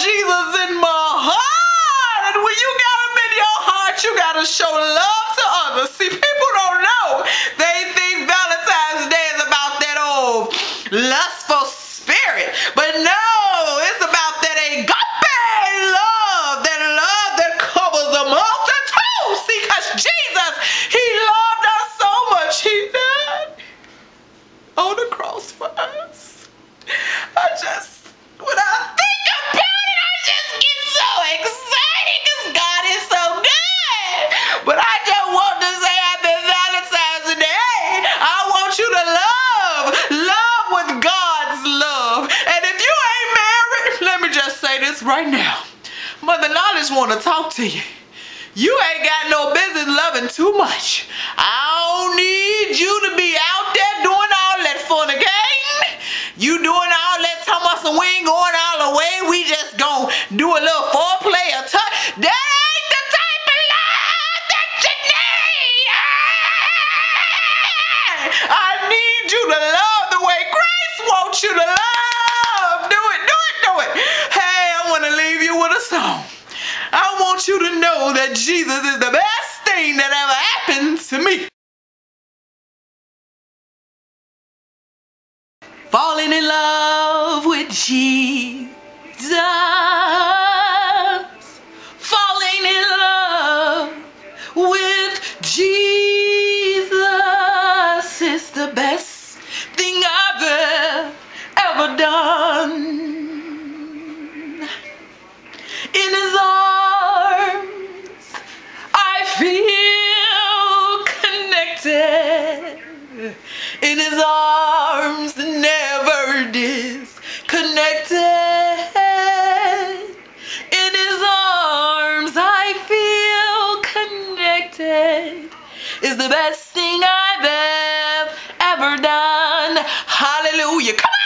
Jesus in my heart. And when you got him in your heart, you got to show love to others. See, people don't know. They think Valentine's Day is about that old lust love, love with God's love. And if you ain't married, let me just say this right now. Mother Knowledge want to talk to you. You ain't got no business loving too much. I don't need you to be out there doing all that fornicating. You doing all that Thomas and we ain't going all the way. We just gonna do a little I need you to love the way Christ wants you to love. Do it, do it, do it. Hey, I want to leave you with a song. I want you to know that Jesus is the best thing that ever happened to me. Falling in love with Jesus. In his arms, never disconnected. In his arms, I feel connected. Is the best thing I've ever, done. Hallelujah. Come on.